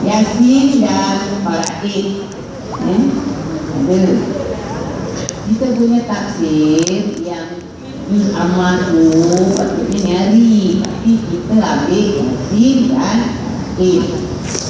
Yasin dan Faraid. Eh? Ada. Kita punya tafsir yang Juz Amal tu Patutnya ni hari Tapi kita ambil Yasin dan Id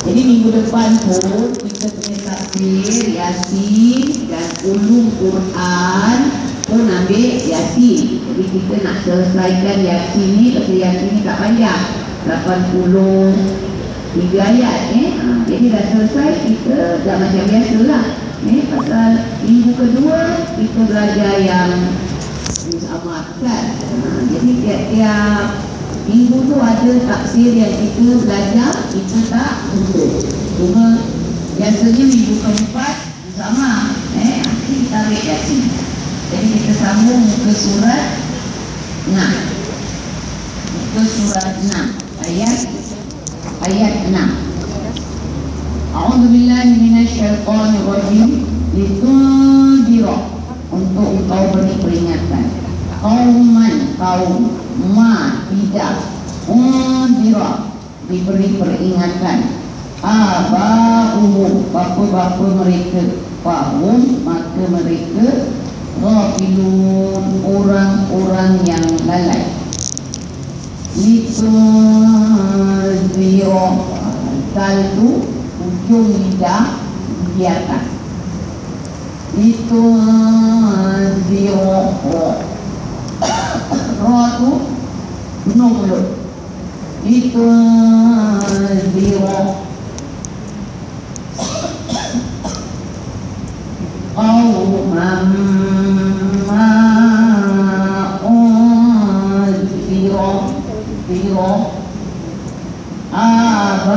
Jadi minggu depan pun Kita punya tafsir Yasin Dan ulum Quran Pun ambil Yasin Jadi kita nak selesaikan Yasin ni Pasal Yasin ni tak panjang 80 tiga ayat eh. Ha, jadi dah selesai kita dah macam biasa lah eh. Pasal minggu kedua kita belajar yang sama kan ha, Jadi tiap-tiap minggu tu ada taksir yang kita belajar Kita tak untuk Cuma biasanya minggu keempat sama eh. Kita ambil yasin Jadi kita sambung muka surat 6 Muka surat 6 Ayat ayat 6 A'udzu billahi minasyaitonir rajim litunzira untuk engkau beri peringatan. Kauman kaum ma tidak unzira diberi peringatan. Aba'uhum. Bapa-bapa mereka. Fahum. Maka mereka ghafilun. Orang-orang yang lalai Dal tu ujung lidah di atas. Litunziro Ro tu penuh mulut. Litunziro Qawman Ziro Aba'uhum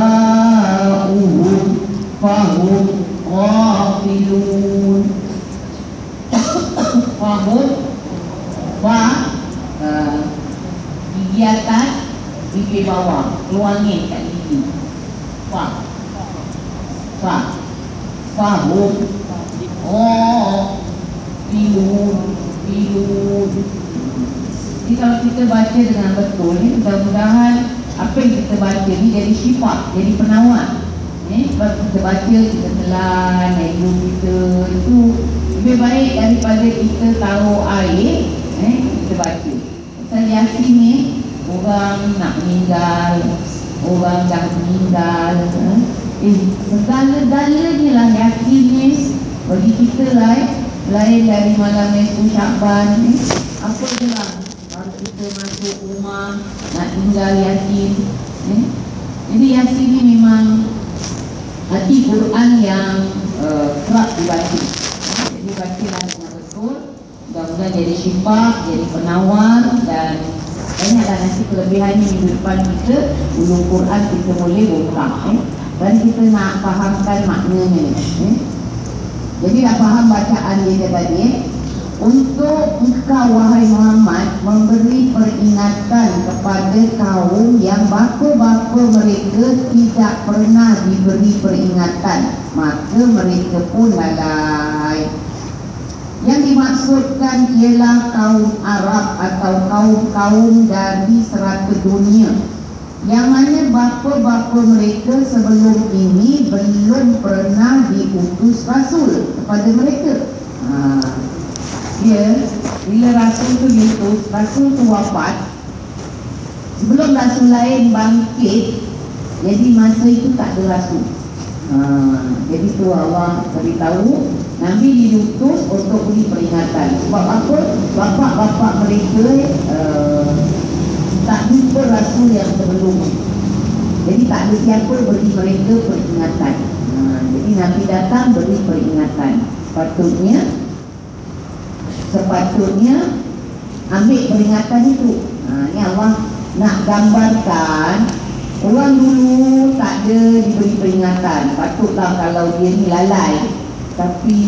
Fahum Ghafilun. Fahum? Fa? Uh, Gigi atas Gigi bawah. Keluangin kat gigi Fa. Fa. Fahum Ghafilun. Filun jadi kalau kita baca dengan betul ni mudah-mudahan apa yang kita baca ni jadi syifa, jadi penawar. Eh, sebab kita baca, kita telan, ego kita itu lebih baik daripada kita taruh air, eh, kita baca. Pasal yasin ni orang nak meninggal, orang dah meninggal. Eh, eh segala-galanya lah yasin ni bagi kita lah eh, lain dari malam esok Syakban eh, apa lah kita masuk rumah nak tinggal yasin eh? jadi yasin ni memang hati Quran yang uh, kerap dibaca jadi bacalah dengan betul mudah-mudahan jadi syifa jadi penawar dan banyaklah nanti kelebihannya minggu depan kita ulung Quran kita boleh buka eh? dan kita nak fahamkan maknanya eh? jadi dah faham bacaan dia tadi eh? Untuk engkau wahai Muhammad memberi peringatan kepada kaum yang bapa-bapa mereka tidak pernah diberi peringatan maka mereka pun lalai. Yang dimaksudkan ialah kaum Arab atau kaum-kaum dari serata dunia yang mana bapa-bapa mereka sebelum ini belum pernah diutus rasul kepada mereka. Ha dia bila rasul tu diutus rasul tu wafat sebelum rasul lain bangkit jadi masa itu tak ada rasul ha, jadi tu Allah beritahu Nabi diutus untuk beri peringatan. Sebab apa? Bapak-bapak mereka uh, tak jumpa rasul yang sebelum. Jadi tak ada siapa beri mereka peringatan. Ha, jadi Nabi datang beri peringatan. Patutnya sepatutnya ambil peringatan itu. Ha, ni Allah nak gambarkan orang dulu tak ada diberi peringatan patutlah kalau dia ni lalai tapi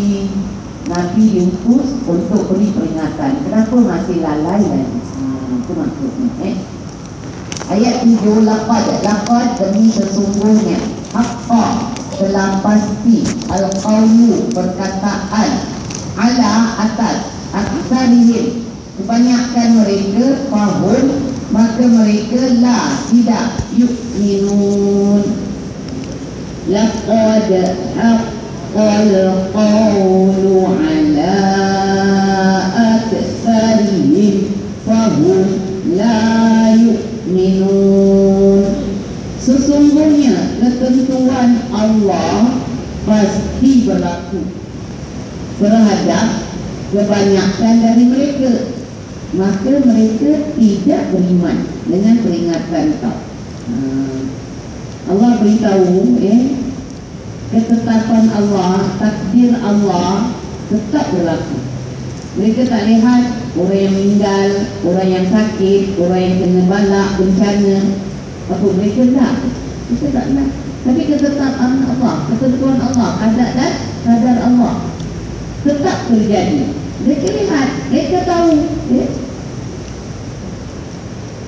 Nabi diutus untuk beri peringatan kenapa masih lalai lagi hmm, itu maksudnya eh? ayat 7 lapad lapad demi sesungguhnya apa telah pasti al-qawlu perkataan ala atas aksarihim kebanyakan mereka faham maka mereka la tidak yu'minun. Laqad haqqal qawlu ala aksarihim fahum la yu'minun. Sesungguhnya ketentuan Allah pasti berlaku terhadap kebanyakan dari mereka. Maka mereka tidak beriman dengan peringatan kau ha. Allah beritahu eh, ketetapan Allah takdir Allah tetap berlaku. Mereka tak lihat orang yang meninggal orang yang sakit orang yang kena balak bencana. Apa mereka tak mereka tak nak. Tapi ketetapan Allah ketentuan Allah adat dan kadar Allah tetap terjadi mereka lihat, mereka tahu ya?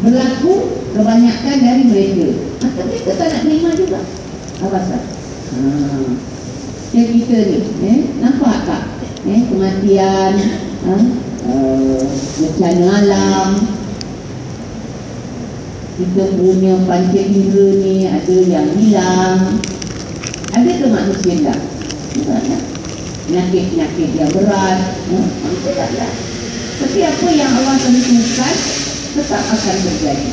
berlaku kebanyakan dari mereka maka mereka tak nak terima juga apa sah? Ha. Yang kita ni, eh, nampak tak? Eh, kematian, ha? uh, bencana alam, kita punya panca indera ni ada yang hilang, ada ke manusia tak? Tak penyakit-penyakit yang berat hmm, tapi apa yang Allah tentukan tetap akan terjadi.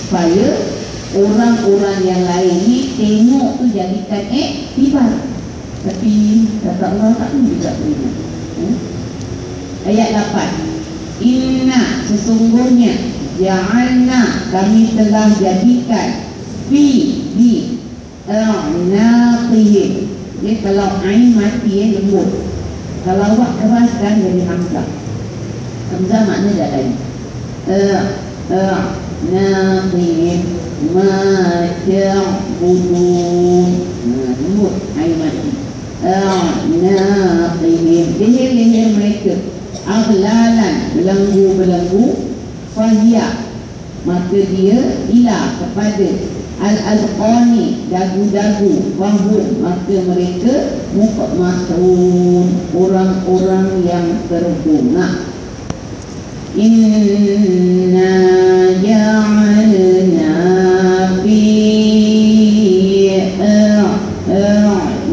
Supaya orang-orang yang lain ni tengok tu jadikan eh tiba tapi kata Allah tak pun juga terima hmm? ayat 8 inna sesungguhnya ja'alna kami telah jadikan fi di a'naqihim Ya, kalau ain mati ya, lembut. Kalau awak keraskan jadi hamzah. Hamzah makna dah lain. Eh, eh, naqim ma ta'budun. Nah, lembut ain mati. Eh, naqim leher-leher mereka. Aglalan belenggu-belenggu fahiyah maka dia ilah kepada Al-Azqani Dagu-dagu Wahum Maka mereka Muka masrun Orang-orang yang terbunga Inna ja'alna Fi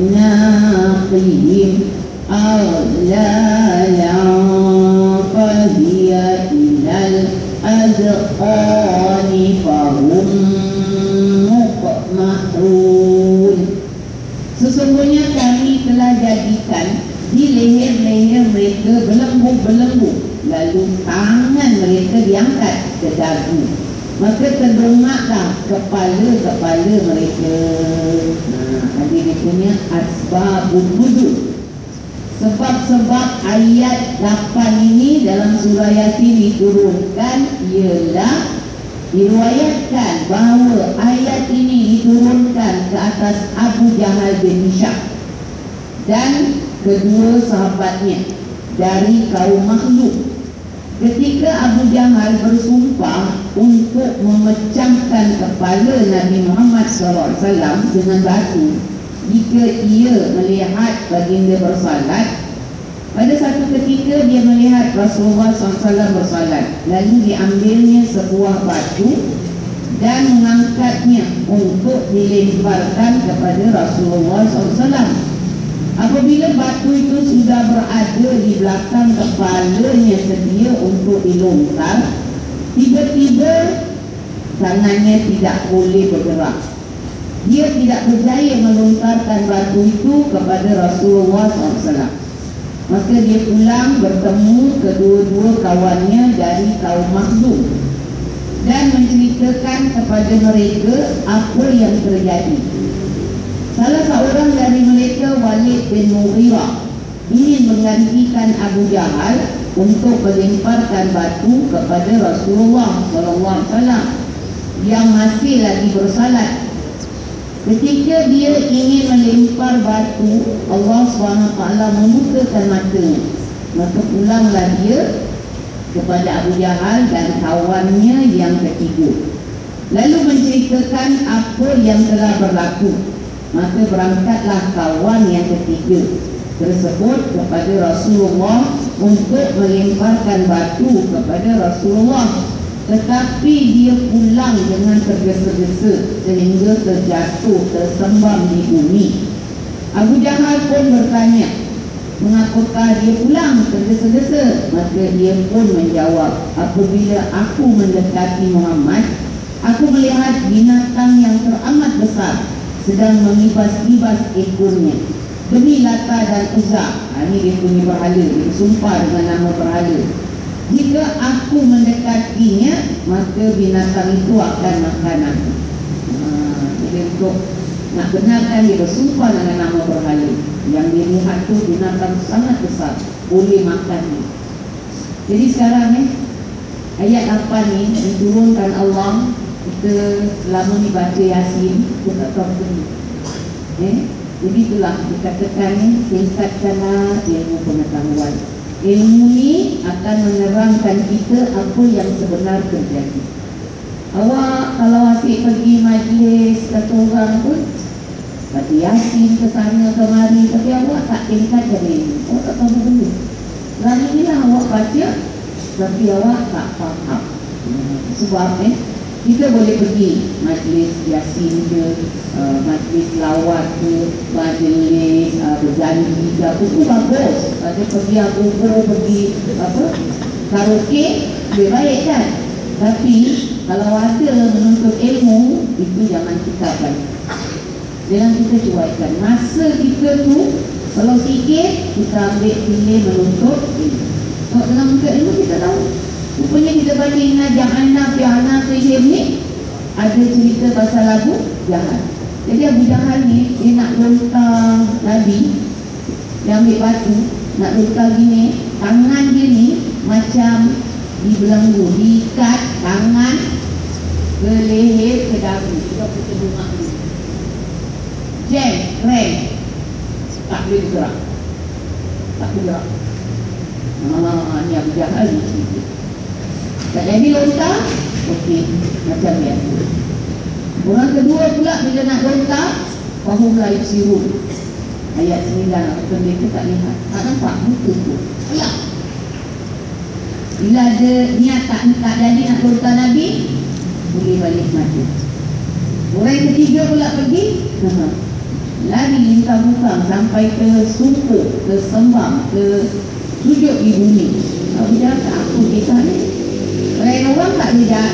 A'naqihim Aghlala Fahiyya Ilal Azqani Fahum mahun Sesungguhnya kami telah jadikan di leher-leher mereka belenggu-belenggu Lalu tangan mereka diangkat ke dagu Maka terdengaklah kepala-kepala mereka Nah, tadi dia punya asbabun wudhu Sebab-sebab ayat 8 ini dalam surah Yasin diturunkan Ialah Diriwayatkan bahawa ayat ini diturunkan ke atas Abu Jahal bin Hisham dan kedua sahabatnya dari kaum makhluk. Ketika Abu Jahal bersumpah untuk memecahkan kepala Nabi Muhammad SAW dengan batu jika ia melihat baginda bersalat pada satu ketika dia melihat Rasulullah SAW bersalat Lalu diambilnya sebuah batu Dan mengangkatnya untuk dilemparkan kepada Rasulullah SAW Apabila batu itu sudah berada di belakang kepalanya sedia untuk dilontar Tiba-tiba tangannya tidak boleh bergerak. Dia tidak berjaya melontarkan batu itu kepada Rasulullah SAW Maka dia pulang bertemu kedua-dua kawannya dari kaum makhluk Dan menceritakan kepada mereka apa yang terjadi Salah seorang dari mereka Walid bin Mughirah ingin menggantikan Abu Jahal untuk melemparkan batu kepada Rasulullah SAW yang masih lagi bersalat. Ketika dia ingin melempar batu Allah SWT membukakan mata. Maka pulanglah dia kepada Abu Jahal dan kawannya yang ketiga. Lalu menceritakan apa yang telah berlaku Maka berangkatlah kawan yang ketiga tersebut kepada Rasulullah untuk melemparkan batu kepada Rasulullah tetapi dia pulang dengan tergesa-gesa sehingga terjatuh tersembam di bumi. Abu Jahal pun bertanya, mengapakah dia pulang tergesa-gesa? Maka dia pun menjawab, apabila aku mendekati Muhammad, aku melihat binatang yang teramat besar sedang mengibas-ibas ekornya. Demi Lata dan Uzza, ha, ini dia punya berhala, dia sumpah dengan nama berhala. Jika aku mendekatinya Maka binatang itu akan makan aku ha, Jadi untuk nak benarkan dia bersumpah dengan nama berhala Yang dilihat tu binatang sangat besar Boleh makan ni Jadi sekarang ni Ayat 8 ni diturunkan Allah Kita selama ni baca Yasin Kita tak tahu ni. Eh? Jadi itulah dikatakan ni Tingkatkanlah ilmu pengetahuan. Ilmu ni akan menerangkan kita apa yang sebenar terjadi. Awak kalau asyik pergi majlis kata orang pun Baca yasin ke sana kemari. Tapi awak tak tingkat dari ini Awak tak tahu benda. Dan inilah awak baca Tapi awak tak faham. Sebab eh kita boleh pergi majlis yasin ke uh, majlis lawat ke majlis uh, berjanji ke apa tu bagus. Ada pergi aku pergi apa karaoke lebih baik kan? Tapi kalau ada menuntut ilmu itu jangan kita kan jangan kita cuaikan masa kita tu kalau sikit kita ambil pilih menuntut ilmu. Kalau dengan menuntut ilmu kita tahu Rupanya kita baca Najah Anak Ya Anak Fihim ni Ada cerita pasal lagu Jahat. Jadi Abu Jahal ni Dia nak lontar Nabi Dia ambil batu Nak lontar gini Tangan dia ni Macam Dibelenggu Diikat tangan Ke leher Ke dagu. Jam Rem. Tak boleh bergerak. Tak boleh Ah, ni Abu Jahal ni cerita tak jadi lontar Okey Macam biasa Orang kedua pula Bila nak lontar Fahum la yusirun Ayat 9 Apa mereka tak lihat. Tak nampak Muka tu. Ayak Bila ada niat tak, tak jadi nak lontar Nabi Boleh balik mati. Orang yang ketiga pula pergi Lari lintang bukang Sampai ke sumpuk Ke sembang Ke sujud di bumi. Abu Jahal tak apa kita ni Lain orang tak tidak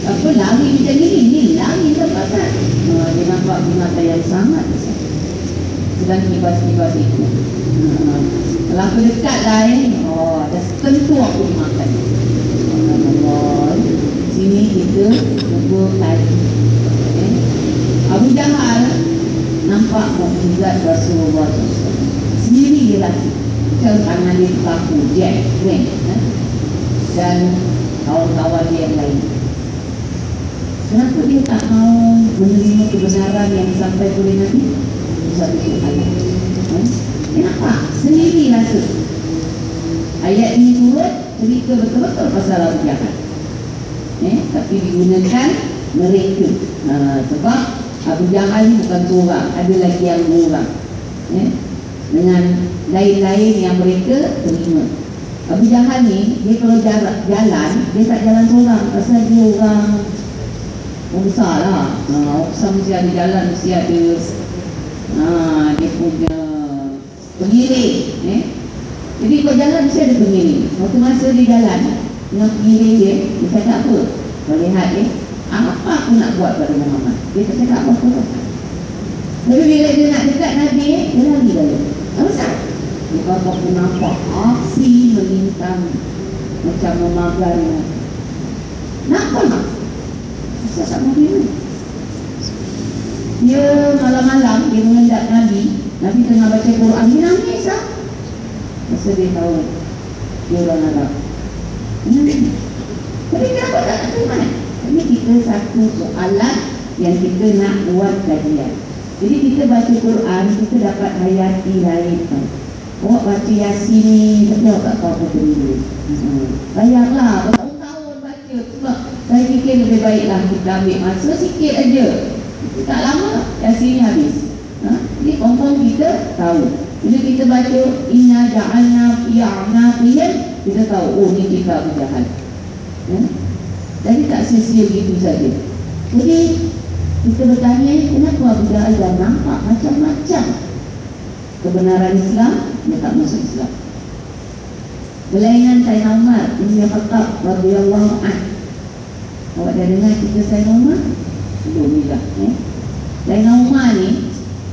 apa lari macam ni ni lari tempat kan? Uh, dia nampak binatang yang sangat. Besar sedang kibas-kibas itu. Uh, kalau aku dekat lah eh. Oh, dah tentu aku dimakan Allah sini kita cuba tadi eh. Abu Jahal nampak mukjizat Rasulullah SAW sendiri dia lagi macam tangan dia kaku jack eh. dan dia yang lain. Kenapa dia tak mau menerima kebenaran yang sampai oleh Nabi? Satu soalan. Eh? Kenapa? Sendiri rasa. Ayat ini turut cerita betul-betul pasal Abu Jahal. Eh? Tapi digunakan mereka. Ha, sebab Abu Jahal ini bukan seorang. Ada lagi yang dua Eh? Dengan lain-lain yang mereka terima. Abu Jahal ni Dia kalau jalan, jalan Dia tak jalan seorang. Pasal dia orang besar lah. Ha, Orang besar mesti ada jalan Mesti ada ha, Dia punya Pengiring eh? Jadi kalau jalan Mesti ada pengiring. Waktu masa dia jalan Dengan pengiring dia Dia cakap apa? Kau lihat eh? Apa aku nak buat pada Muhammad? Dia tak cakap apa-apa. Tapi bila dia nak dekat Nabi Dia lari balik. Apa sahaja Bukan aku nampak api melintang Macam memagari Nampak tak? Saya tak mau dia? Dia malam-malam Dia mengendap Nabi. Nabi tengah baca Quran. Dia nangis lah Masa dia tahu Dia orang Arab Tapi kenapa tak nak terima Ini kita satu soalan yang kita nak buat kajian. Jadi kita baca Quran, kita dapat hayati lain. kan. Awak baca Yasin ni, awak tak tahu apa benda. Hmm. Bayanglah, bertahun-tahun baca. Sebab saya fikir lebih baiklah kita ambil masa sikit aja. Tak lama, Yasin ni habis. Ha? Jadi confirm kita tahu. Bila kita baca Inna ja'alna fi'a'na fi'yan, kita tahu, oh ni kita berjahat. Ya? Jadi tak sia-sia begitu saja. Jadi kita bertanya, kenapa Abu Jahal dah nampak macam-macam kebenaran Islam, dia tak masuk Islam. Berlainan Sayyidina Umar, yang Khattab, radhiyallahu an. Awak dah dengar kita Sayyidina Umar? Belum juga. Eh? Sayyidina Umar ni,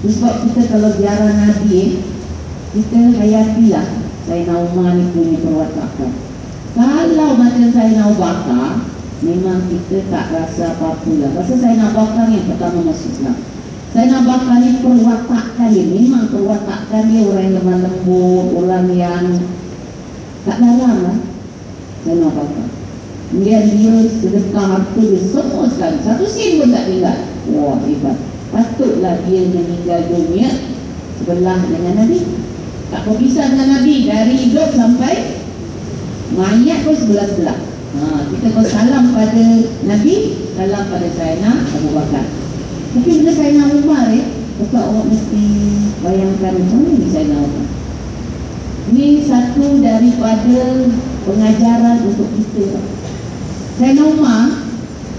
sebab kita kalau ziarah Nabi, kita hayatilah Sayyidina Umar ni punya perwatakan. Kalau macam Sayyidina Abu Bakar, memang kita tak rasa apa-apa lah. Pasal Sayyidina Abu Bakar yang pertama masuk Islam. Abu Bakar ni perwatakan dia, memang perwatakan dia orang yang lemah lembut, orang yang tak dalam lah. Abu Bakar. Kemudian dia sedekah harta dia semua sekali. Satu sen pun tak tinggal. Wah, hebat. Patutlah dia meninggal dunia sebelah dengan Nabi. Tak berpisah dengan Nabi dari hidup sampai mayat pun sebelah-sebelah. Ha, kita kau salam pada Nabi, salam pada Sayyidina Abu Bakar. Tapi bila Sayyidina Umar eh, Bapak awak mesti bayangkan macam ni Sayyidina Umar. Ini satu daripada pengajaran untuk kita. Sayyidina Umar,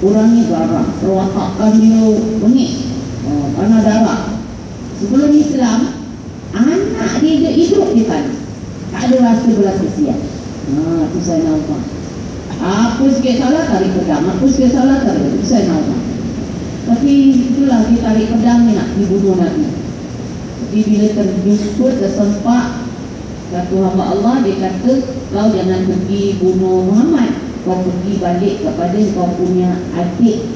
orangnya garang, perwatakan dia bengik, oh, panah darah. Sebelum Islam, anak dia dia hidup di sana. Tak ada rasa belas kesian. Ha, itu Sayyidina Umar. Apa sikit salah tarik pedang Apa sikit salah tarik pedang Saya nak Tapi itulah dia tarik pedang ni nak dibunuh Nabi. Jadi bila terjumpa tersempak Satu hamba Allah dia kata Kau jangan pergi bunuh Muhammad. Kau pergi balik kepada kau punya adik.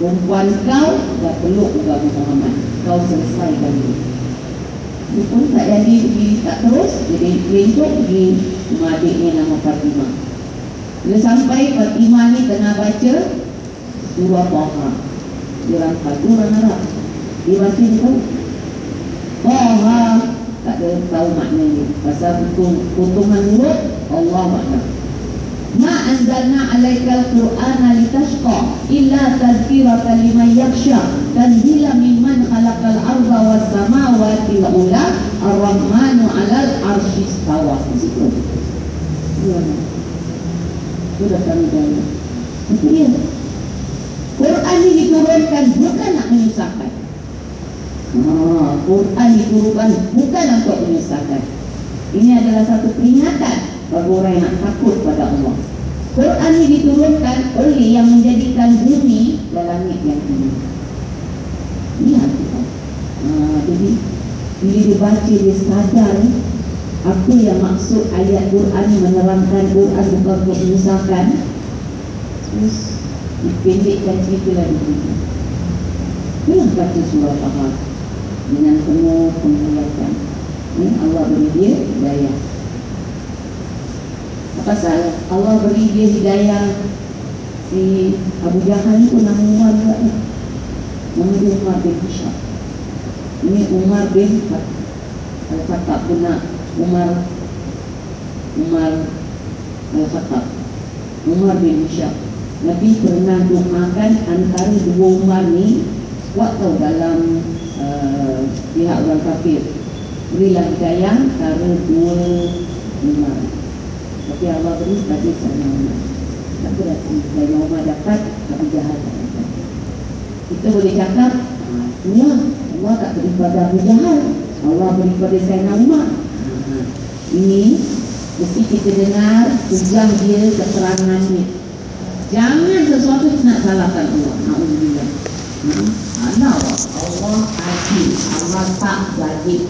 Perempuan kau dah peluk juga Muhammad. Kau selesaikan dia Dia pun tak jadi pergi tak terus. Jadi lencok pergi rumah adiknya nama Fatimah. Bila sampai Fatimah ni tengah baca surah Taha. Dia rampas tu orang Arab. Dia ni tahu. Taha tak ada tahu maknanya. Pasal putung, putungan huruf Allah makna. Ma anzalna alaikal Qur'ana litashqa illa tadhkiratan liman yakhsha tanzila mimman khalaqal arda was samawati wal ula ar-rahmanu 'alal arsy. Ya. Sudah kami jawab. Itu dia. Quran ini diturunkan bukan nak menyusahkan. Ah, Quran diturunkan bukan untuk menyusahkan. Ini adalah satu peringatan bagi orang yang takut pada Allah. Quran ini diturunkan oleh yang menjadikan bumi dan langit yang tinggi. Ini artinya. Ah, jadi bila dia baca dia sadar apa yang maksud ayat Quran menerangkan Quran bukan untuk menyusahkan terus dipendekkan cerita lagi Itulah baca surah Ahad dengan penuh penghayatan ini Allah beri dia hidayah. Apa salah? Allah beri dia hidayah. Si Abu Jahal itu nama Umar juga ni. Nama dia Umar bin Hisham ini Umar bin Al-Fatah pun nak Umar. Umar Al-Khattab. Umar bin Hisham Nabi pernah doakan antara dua Umar ni Kuat tau dalam uh, pihak orang kafir. Berilah hidayah antara dua Umar Tapi Allah beri sebagai sana Umar Tak berarti Saya Umar dapat Tapi jahat tak dapat. Kita boleh cakap Ya Allah tak beri pada Abu Jahal Allah beri pada Sayyidina Umar ini mesti kita dengar pegang dia keterangan ni jangan sesuatu nak salahkan Allah. Alhamdulillah? Allah Allah adil. Allah tak zalim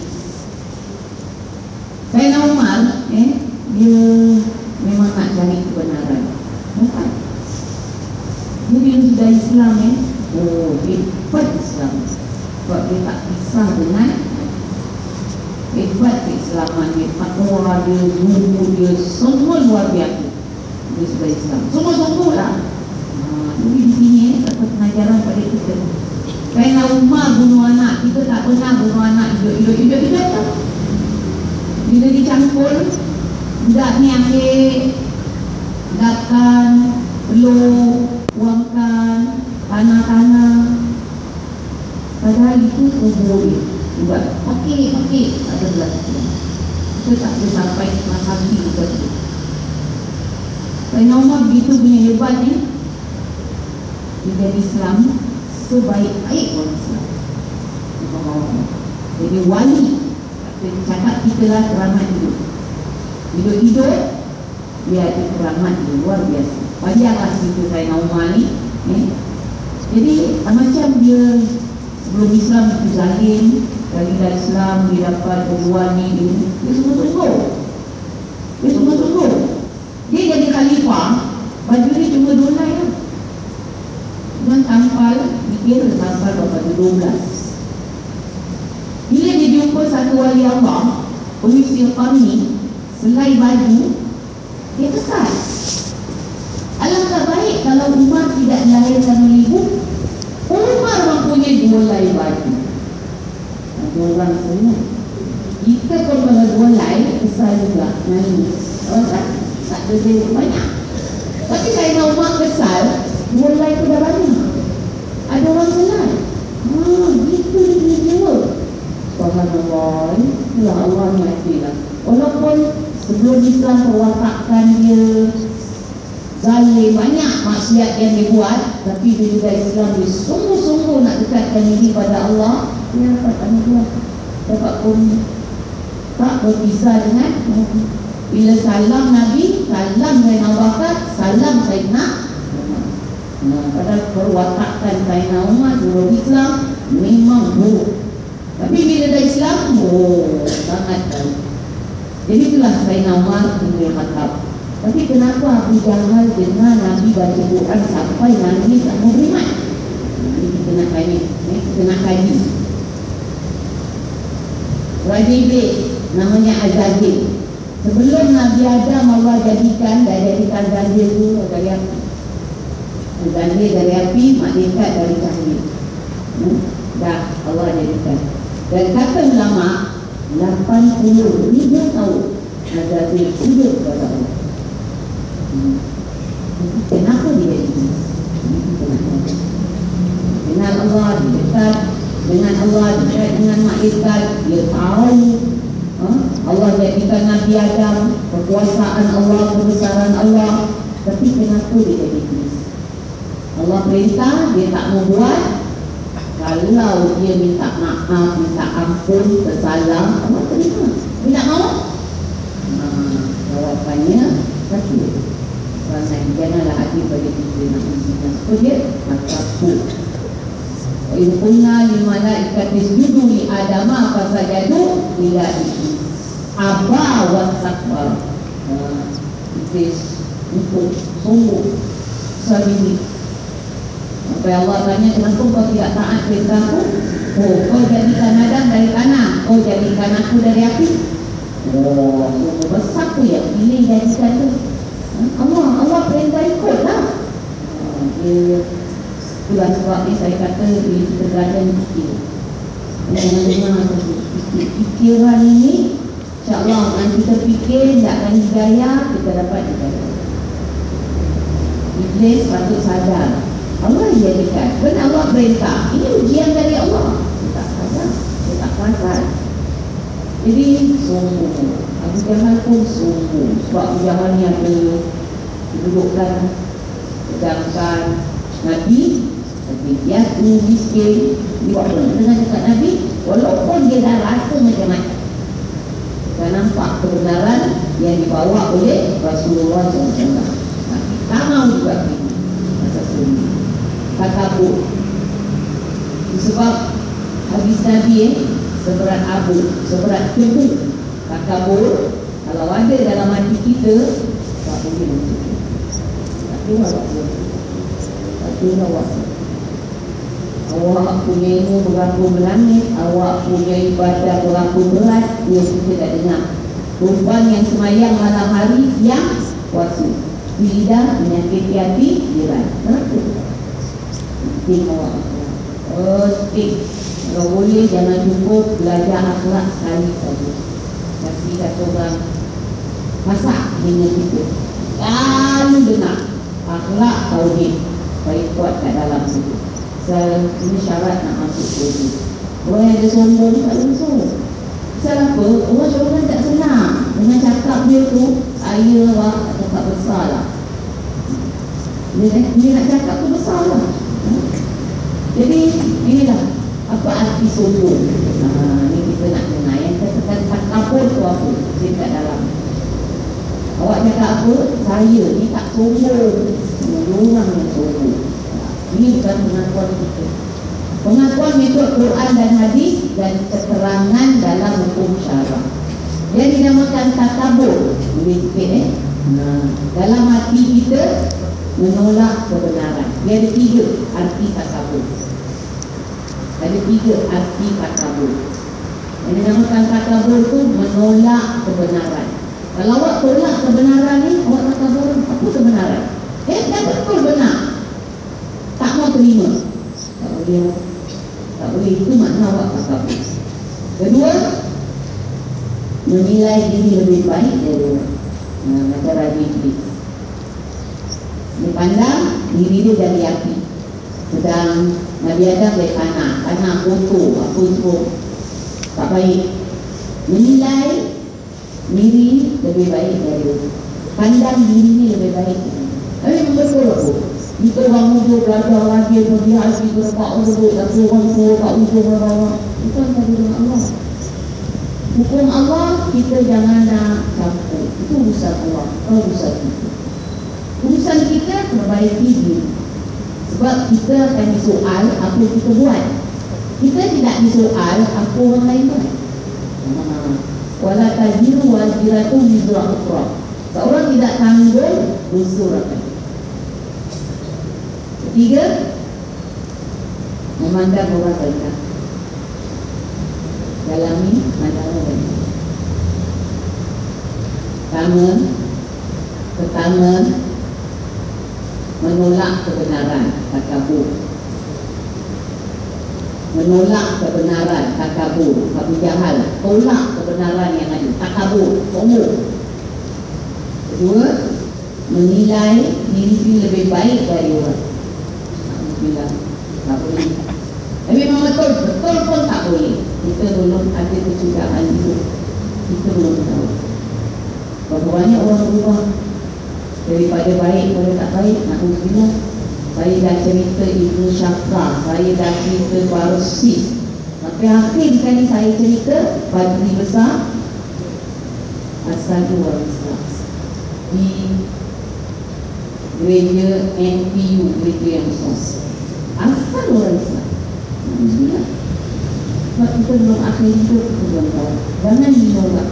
saya Umar eh, dia memang nak cari kebenaran. Bukan dia bila sudah Islam eh, oh dia Islam. Sebab dia tak pisah dengan hebat keislaman. Dia takwa dia zuhud dia semua luar biasa dia sudah Islam semua sungguh lah ha, jadi di sini eh, satu pengajaran pada kita. Sayyidina Umar bunuh anak Kita tak pernah bunuh anak hidup-hidup Hidup-hidup tak Bila dicampur Budak ni ambil Datang Peluk Buangkan Tanah-tanah. Padahal itu kubur Buat Okey, okey Tak ada belas Kita tak boleh sampai Masa hati kita Umar begitu punya hebat ni. Jadi Islam Sebaik-baik orang Islam. Jadi wali Kita cakap kita lah keramat hidup Hidup-hidup Dia ada keramat dia luar biasa. Banyaklah cerita Sayyidina Umar ni eh? Jadi macam dia Sebelum Islam itu zalim Dari Islam dia dapat berluar ni Dia, semua tunggu Dia semua Dia khalifah Baju dia cuma dua lai lah. Dan tampal Dikira tampal berapa? 12 Bila dia jumpa satu wali Allah Pengisi kami Selai baju Dia kesal. Alangkah baik kalau Umar tidak dilahirkan oleh ibu? Umar mempunyai dua lai baju. Ada orang semua. Kita kalau dua lai Kesal juga. Nangis Oh tak ada banyak Tapi saya Umar kesal Dua lai tu dah banyak. Ada orang selai Ah, gitu dia jiwa. Subhanallah. Ya Allah ni lah. Walaupun sebelum Islam perwatakkan dia Zalim banyak maksiat yang dia buat Tapi dia juga Islam dia sungguh-sungguh nak dekatkan diri pada Allah Dia dapat dia Dapat pun tak berpisah dengan Bila salam Nabi Salam Sayyidina Abu Bakar Salam Umar Nah, padahal perwatakan Sayyidina Umar Dulu Islam memang buruk Tapi bila dah Islam Oh, sangat baik Jadi itulah Sayyidina Umar Ibn Khattab tapi kenapa Abu Jahal dengar Nabi baca Quran sampai Nabi tak beriman? Ini kita nak tanya, eh? kita nak kaji. Raja Iblis namanya Azazil. Sebelum Nabi Adam Allah jadikan, dah jadikan Azazil tu dari api. Azazil dari api, malaikat dari cahaya. Hmm? Dah Allah jadikan. Dan kata ulama, 80 ribu tahun Azazil hidup kepada Allah. Hmm. Kenapa dia ini? Dengan Allah dekat dengan Allah dekat dengan malaikat dia tahu ha? Allah jadikan Nabi Adam kekuasaan Allah kebesaran Allah tapi kenapa dia jadi iblis? Allah perintah dia tak mau buat. Kalau dia minta maaf minta ampun tersalah Allah terima. Dia tak mau ha, jawapannya satu Rasanya janganlah hati pada kita nak mencintai Sebab dia Mataku Wa kunna li malaikati isjudu li adama fasajadu ila iblis aba wa takbar iblis untuk sungguh sabini Sampai Allah tanya kenapa kau tidak taat perintahku Oh kau jadikan Adam dari tanah. Kau jadikan aku dari api. Oh besar tu ya. Pilih jadikan tu? Allah Allah perintah ikutlah. Dia Itulah sebab ni saya kata Bila kita berada di fikir. Fikiran ini InsyaAllah Kalau kita fikir Takkan hidayah Kita dapat hidayah Iblis patut sadar. Allah yang jadikan. Benar Allah perintah. Ini ujian dari Allah. Dia tak sadar. Dia tak sadar Jadi Sungguh. Abu Jahal pun sungguh. Sebab Abu Jahal ni ada Dudukkan Sedangkan Nabi Tapi dia tu miskin Dia buat apa Dengan cakap Nabi Walaupun dia dah rasa macam-macam. Kita nampak kebenaran Yang dibawa oleh Rasulullah SAW Tapi tak mahu juga Masa sendiri Takabur Sebab Habis Nabi eh Seberat abu Seberat kebu Takabur Kalau ada dalam hati kita Tak boleh macam tu Tak Tak keluar Awak punya ilmu berapa berlangit Awak punya ibadah berapa berat Dia kita tak dengar. Perempuan yang semayang malam hari Yang puasa. Lidah menyakiti hati Jiran Kenapa? Penting awak. Penting Kalau boleh jangan cukup belajar akhlak sekali saja. Kasih kata orang. Masak dengan kita. Lalu dengar. Akhlak tauhid Baik kuat kat dalam situ So, ini syarat nak masuk surga Orang yang ada sombong tak sombong Pasal apa? Orang sombong tak senang Dengan cakap dia tu Saya lah cakap besar lah dia, dia nak cakap tu besar lah? Jadi inilah apa arti sombong. Ha, ni kita nak kenal yang katakan takabur tu apa? Dia kat dalam. Awak cakap apa? Saya ni tak sombong. Orang yang sombong. Ini bukan pengakuan kita. Pengakuan mengikut Quran dan hadis dan keterangan dalam hukum syarak. Dia dinamakan takabur. Boleh sikit eh? Nah, dalam hati kita menolak kebenaran. Dia ada tiga arti takabur. Ada tiga arti takabur. Yang dinamakan takabur tu menolak kebenaran. Kalau awak tolak kebenaran ni, awak takabur apa kebenaran? Eh, dah betul benar. Tak mau terima. Tak boleh. Tak boleh. Itu makna awak takabur. Kedua, menilai diri lebih baik dari. Nah, macam Raja Iblis. Dia pandang diri dia dari api. Sedang Nabi Adam dari tanah. Tanah kotor, apa semua. Tak baik. Menilai diri lebih baik dari orang. Pandang diri lebih baik. Tapi memang betul aku. Kita orang muda belajar lagi, pergi haji, berapa urut, tapi orang suruh kat ujung bawah. Itu adalah diri Allah. Hukum Allah kita jangan nak campur. Itu urusan Allah, bukan urusan kita. Urusan kita perbaiki diri. Sebab kita akan disoal apa kita buat. Kita tidak disoal apa orang lain buat. Wala tajiru waziratu wizra ukhra. Seorang tidak tanggung lain. Ketiga, memandang orang rendah. Dalami memandang orang rendah. Pertama, pertama menolak kebenaran takabur. Menolak kebenaran takabur, Abu Jahal tolak kebenaran yang ada takabur, sombong. Kedua, menilai diri lebih baik dari orang. Alhamdulillah, tak boleh. Tapi memang betul, betul pun tak boleh. Kita belum ada kecurigaan itu. Kita belum tahu. Berapa banyak orang berubah daripada baik kepada tak baik nak Alhamdulillah saya dah cerita Ibnu Syafra saya dah cerita Barusi tapi akhir kali saya cerita Badri Besar. Asal Islam di gereja NPU gereja yang besar. Asal Alhamdulillah. Sebab kita belum akhir hidup belum tahu. Jangan menolak.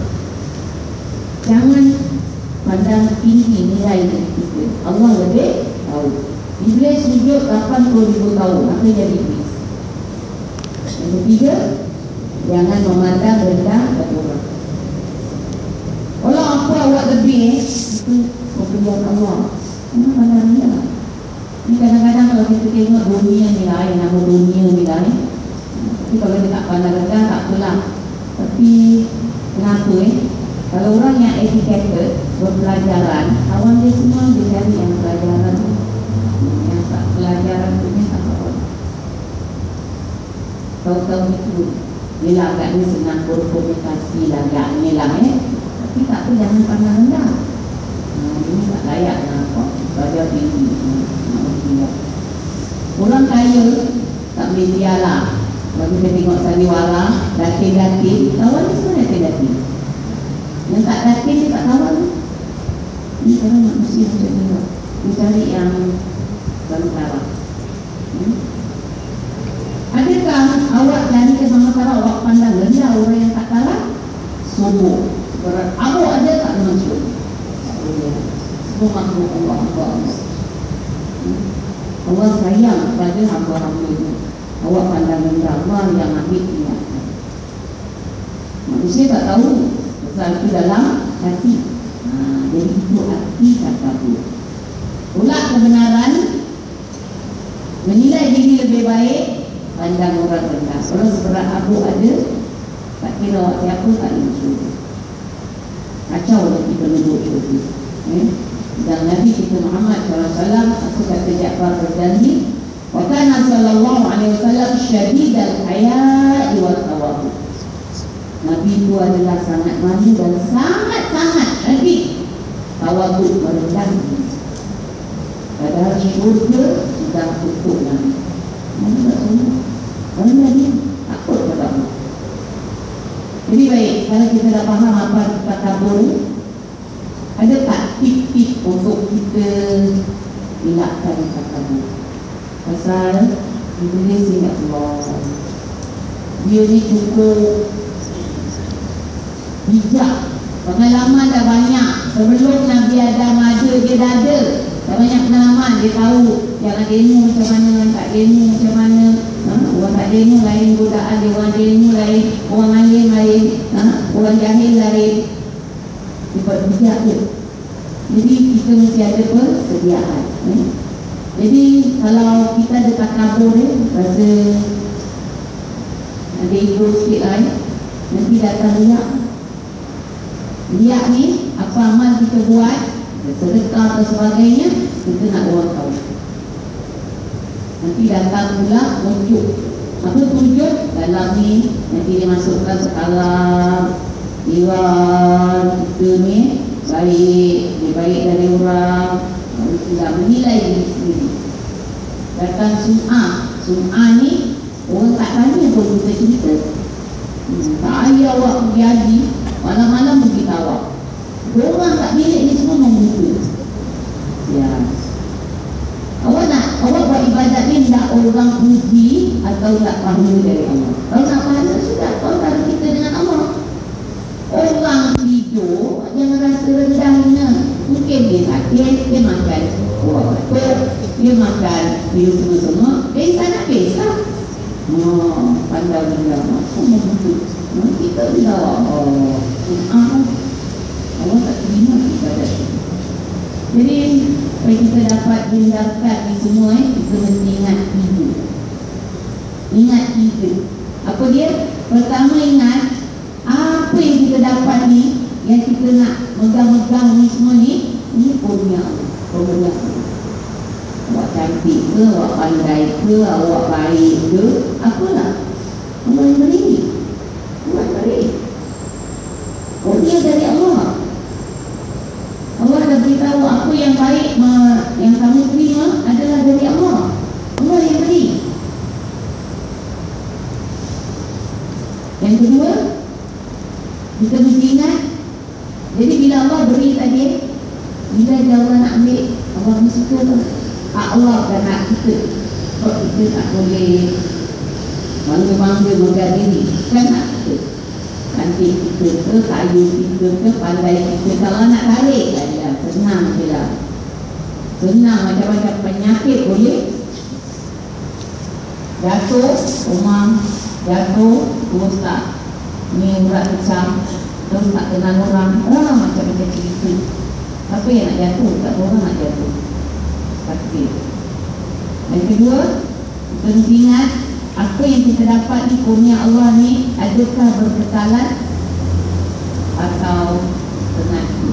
Jangan pandang tinggi nilai kita. Allah lebih tahu. Iblis sujud 80 ribu tahun. Apa jadi iblis? Yang ketiga, jangan memandang rendah pada orang. Kalau apa awak lebih, itu pemberian Allah. Jangan pandang rendah. Ini kadang-kadang kalau kita tengok dunia ni lain, nama dunia ni lain. Tapi kalau kita tak pandang rendah, tak apalah. Tapi, kenapa eh? Kalau orang yang educated, berpelajaran, kawan dia semua dia cari yang pelajaran pelajaran punya tak apa. Tahu-tahu itu, dia lah agaknya senang berkomunikasi lah, agaknya lah eh. Tapi tak apa, jangan pandang rendah. Nah, ini tak layak lah kok, belajar tinggi. Orang kaya tak boleh dialah. Kalau kita tengok sandiwara, datin-datin, kawan dia semua datin-datin. Yang tak datin dia tak kawan Ini sekarang manusia macam ni lah Dia cari yang Bantara hmm? Adakah awak cari ke Bantara Awak pandang rendah orang yang tak kalah Sombong Berat Awak ada tak dengan sombong Tak boleh Semua makhluk Allah Allah hmm? Allah sayang pada hamba-hamba itu Awak pandang rendah Allah yang ambil ingatkan Manusia tak tahu Sebab itu dalam hati ha, Jadi itu hati kata bu Tolak kebenaran Menilai diri lebih baik Pandang orang rendah Orang berat abu ada Tak kira awak siapa tak ada syurga Kacau lah kita duduk syurga eh? Dan Nabi kita Muhammad SAW Aku kata Ja'far Razdani Wa kana sallallahu alaihi wasallam syadid al-haya wa tawadu. Nabi itu adalah sangat malu dan sangat-sangat Nabi tawadu merendah diri. Padahal syurga sudah tutup Nabi. Nabi tak semua. Rendah dia. Takut pada Allah. Jadi baik, kalau kita dah faham apa kita kabur ada tak tip-tip untuk kita elakkan takabur? Pasal Dia ni Allah Dia ni cukup Bijak Pengalaman dah banyak. Sebelum Nabi Adam ada Dia dah ada. Dah banyak pengalaman. Dia tahu ada ilmu macam mana Yang tak ilmu macam mana. Ha? Orang tak ilmu lain Godaan dia Orang ilmu lain Orang alim lain. Ha? Orang jahil lain. Dia buat bijak tu. Jadi kita mesti ada persediaan. Eh? Jadi kalau kita ada takabur eh, Rasa Ada ego sikit lah eh, Nanti datang riak Riak ni Apa amal kita buat Sedekah atau sebagainya Kita nak orang tahu Nanti datang pula Tunjuk. Apa tunjuk? Dalam ni Nanti dia masukkan sekarang Iwan Kita ni Baik. Dia baik dari orang. Tidak menilai diri sendiri. Datang sum'ah. Sum'ah ni Orang tak tanya pun kita cerita. Hmm, Tak ayah awak pergi haji Malam-malam pergi tawak Orang tak milik ni semua membuka Ya. Awak nak Awak buat ibadat ni Nak orang puji Atau tak pahala dari Allah? Kalau nak pahala sudah. Kau tahu kita dengan Allah. Orang tidur Jangan rasa rendahnya Mungkin dia sakit Dia makan. Wah, dia makan Dia semua-semua. Dia tak nak besar Oh, pandang dia oh, Kita bila ah, Allah tak terima ibadat Jadi Supaya kita dapat hindarkan ni semua eh, Kita mesti ingat tiga. Ingat tiga. Apa dia? Pertama ingat Apa yang kita dapat ni Yang kita nak megang-megang ni semua ni Allah Kurnia Allah Awak cantik ke, awak pandai ke, awak baik ke Apalah. Allah yang beri ni Allah yang beri Kurnia dari Allah Allah dah beritahu apa yang baik yang kamu terima adalah dari Allah. Allah yang beri. Yang kedua, kita mesti ingat jadi bila Allah beri tadi bila dia Allah nak ambil Allah mesti suka tu Allah dan nak kita sebab kita tak boleh bangga-bangga megang diri kan nak kita cantik kita ke, kayu kita ke, pandai kita kalau nak tarik saja, senang je lah senang macam-macam penyakit boleh jatuh, rumah jatuh, terus tak ni urat kecam terus tak kenal orang orang macam-macam cerita apa yang nak jatuh, tak orang nak jatuh. Sakit yang kedua kita ingat apa yang kita dapat ni kurnia Allah ni adakah berkekalan atau penanti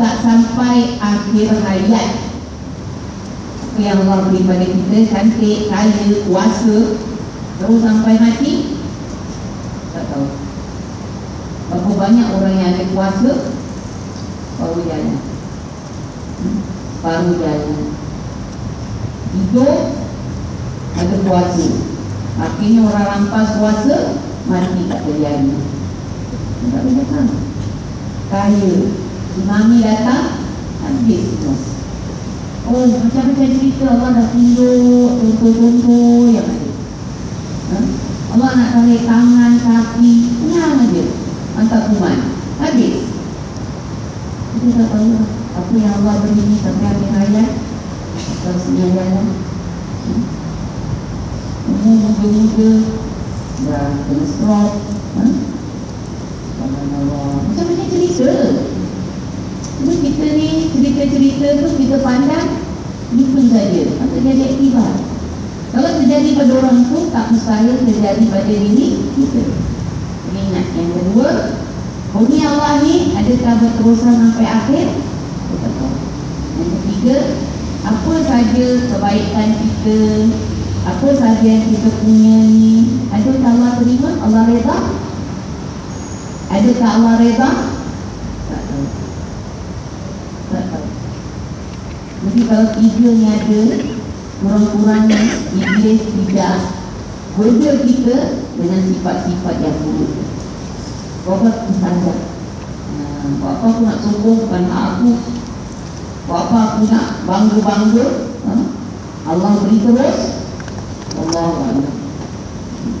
tak sampai akhir hayat. Apa yang Allah beri pada kita cantik, kaya, kuasa terus sampai mati? Tak tahu. Berapa banyak orang yang ada kuasa baru jalan. Hidup ada puasa. Akhirnya orang rampas puasa Mati tak terjadi Tak boleh datang. Kaya Tsunami datang Habis semua. Oh macam-macam cerita Allah dah tunjuk Contoh-contoh yang ada. Ha? Allah nak tarik tangan, kaki Senang aja. Hantar kuman. Habis Kita tak tahu lah Apa yang Allah beri ni sampai akhir hayat? Atau sejalan hmm? Umur muda-muda Dah kena stroke ha? Macam-macam cerita? Cuma kita ni cerita-cerita tu kita pandang Lupa saja. Maka jadi aktibat Kalau terjadi pada orang tu Tak mustahil terjadi pada diri kita. Ingat yang kedua Bumi Allah ni Adakah berterusan sampai akhir? Yang ketiga Apa saja kebaikan kita Apa saja yang kita punya ni Adakah Allah terima? Allah reda? Adakah Allah reda? Jadi kalau tiga ni ada Kurang-kurangnya Iblis tidak Goda kita Dengan sifat-sifat yang buruk Apa standar Buat apa aku nak sombong Bukan hak aku. Buat apa aku nak bangga-bangga? Ha? Allah beri terus. Allah Allah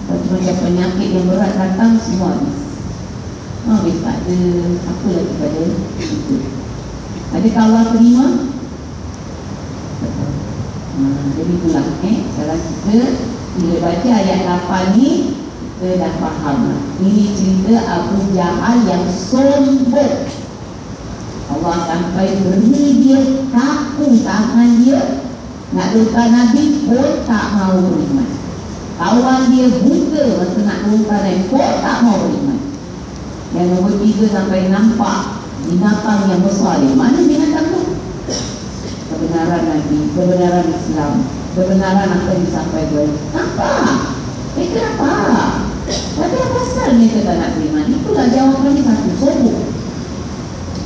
Macam penyakit yang berat datang Semua habis Habis tak ada Apa lagi pada itu. Adakah Allah terima? Ha, jadi itulah eh, Sekarang kita. Bila baca ayat 8 ni Kita dah faham Ini cerita Abu Jahal yang sombong Allah sampai beri dia kaku tangan dia Nak luka Nabi pun tak mau beriman Kawan dia buka masa nak luka Nabi pun tak mau beriman Yang nombor tiga sampai nampak Binatang yang besar dia Mana binatang tu? kebenaran Nabi, kebenaran Islam, kebenaran yang disampaikan. Apa? Eh kenapa? Pada apa pasal mereka tak nak beriman? Itulah jawapan dia satu, sombong.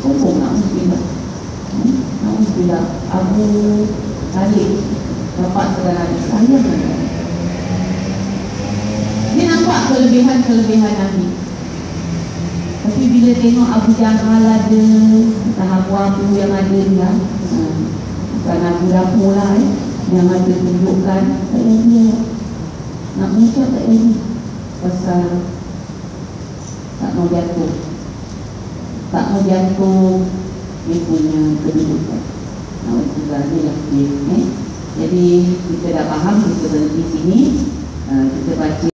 Sombong nak mungkin hmm? Alhamdulillah Abu Talib. Bapak saudara Saya mana? Dia nampak kelebihan-kelebihan Nabi. Tapi bila tengok Abu Jahal ada Entah abu-abu yang ada dia hmm. Bukan Abu Dapur lah eh, yang ada tunjukkan. Saya dia. Nak mengucap tak ini pasal tak mau jatuh tak mau jatuh dia punya kedudukan. Alhamdulillah dia lah dia eh. jadi kita dah faham kita berhenti sini. Uh, kita baca